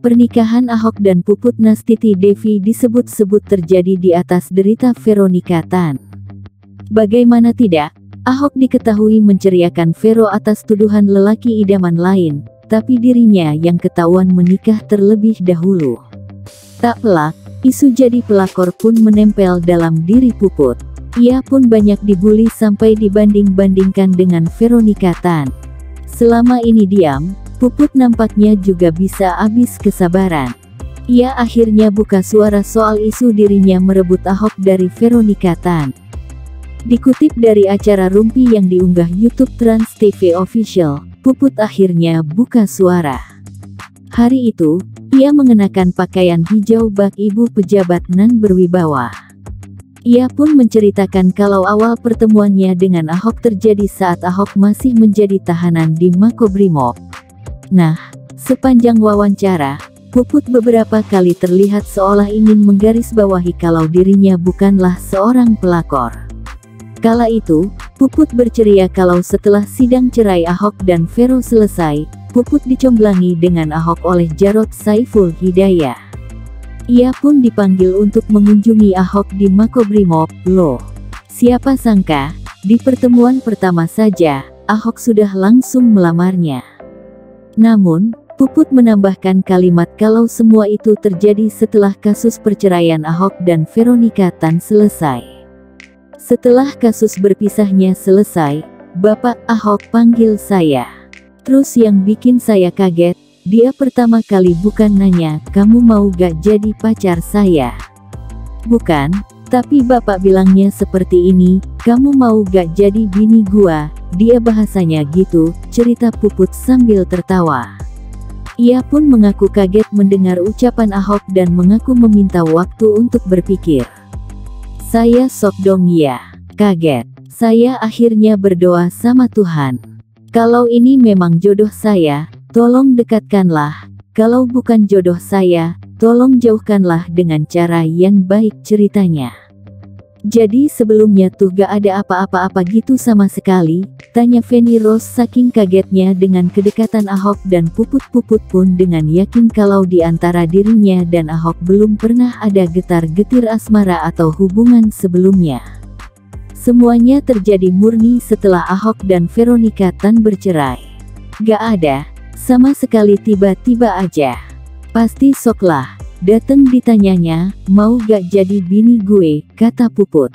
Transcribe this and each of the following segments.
Pernikahan Ahok dan Puput Nastiti Devi disebut-sebut terjadi di atas derita Veronica Tan. Bagaimana tidak, Ahok diketahui menceriakan Vero atas tuduhan lelaki idaman lain, tapi dirinya yang ketahuan menikah terlebih dahulu. Tak pelak, isu jadi pelakor pun menempel dalam diri Puput. Ia pun banyak dibully sampai dibanding-bandingkan dengan Veronica Tan. Selama ini diam, Puput nampaknya juga bisa habis kesabaran. Ia akhirnya buka suara soal isu dirinya merebut Ahok dari Veronica Tan. Dikutip dari acara Rumpi yang diunggah YouTube Trans TV Official, Puput akhirnya buka suara. Hari itu, ia mengenakan pakaian hijau bak ibu pejabat nan berwibawa. Ia pun menceritakan kalau awal pertemuannya dengan Ahok terjadi saat Ahok masih menjadi tahanan di Makobrimob. Nah, sepanjang wawancara, Puput beberapa kali terlihat seolah ingin menggarisbawahi kalau dirinya bukanlah seorang pelakor. Kala itu, Puput berceria kalau setelah sidang cerai Ahok dan Vero selesai, Puput dicomblangi dengan Ahok oleh Jarod Saiful Hidayah. Ia pun dipanggil untuk mengunjungi Ahok di Makobrimob, loh. Siapa sangka, di pertemuan pertama saja, Ahok sudah langsung melamarnya. Namun, Puput menambahkan kalimat kalau semua itu terjadi setelah kasus perceraian Ahok dan Veronica Tan selesai. Setelah kasus berpisahnya selesai, Bapak Ahok panggil saya. Terus yang bikin saya kaget, dia pertama kali bukan nanya, kamu mau gak jadi pacar saya? Bukan, tapi bapak bilangnya seperti ini, kamu mau gak jadi bini gua, dia bahasanya gitu, cerita Puput sambil tertawa. Ia pun mengaku kaget mendengar ucapan Ahok dan mengaku meminta waktu untuk berpikir. Saya sok dong ya, kaget. Saya akhirnya berdoa sama Tuhan. Kalau ini memang jodoh saya, tolong dekatkanlah. Kalau bukan jodoh saya, tolong jauhkanlah dengan cara yang baik ceritanya. Jadi sebelumnya tuh gak ada apa-apa-apa gitu sama sekali, tanya Feni Rose saking kagetnya dengan kedekatan Ahok dan Puput-Puput pun dengan yakin kalau di antara dirinya dan Ahok belum pernah ada getar-getir asmara atau hubungan sebelumnya. Semuanya terjadi murni setelah Ahok dan Veronica Tan bercerai. Gak ada, sama sekali tiba-tiba aja. Pasti sok lah, Dateng ditanyanya, mau gak jadi bini gue, kata Puput.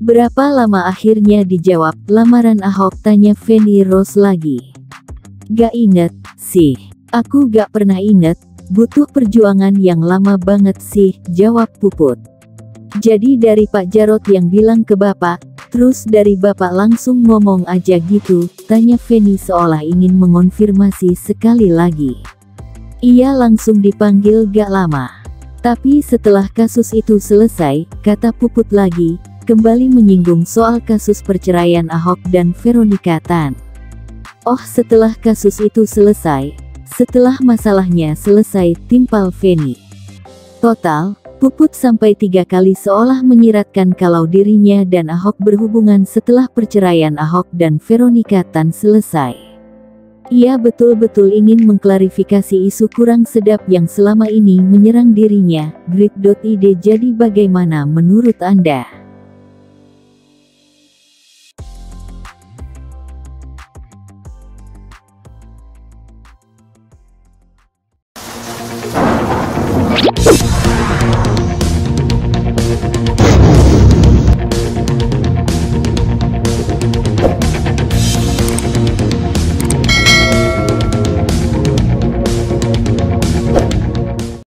Berapa lama akhirnya dijawab, lamaran Ahok tanya Feni Rose lagi. Gak inget, sih. Aku gak pernah inget, butuh perjuangan yang lama banget sih, jawab Puput. Jadi dari Pak Jarot yang bilang ke Bapak, terus dari Bapak langsung ngomong aja gitu, tanya Feni seolah ingin mengonfirmasi sekali lagi. Ia langsung dipanggil gak lama. Tapi setelah kasus itu selesai, kata Puput lagi, kembali menyinggung soal kasus perceraian Ahok dan Veronica Tan. Oh setelah kasus itu selesai, setelah masalahnya selesai timpal Feni. Total, Puput sampai tiga kali seolah menyiratkan kalau dirinya dan Ahok berhubungan setelah perceraian Ahok dan Veronica Tan selesai. Ia betul-betul ingin mengklarifikasi isu kurang sedap yang selama ini menyerang dirinya. Grid.id jadi bagaimana menurut Anda?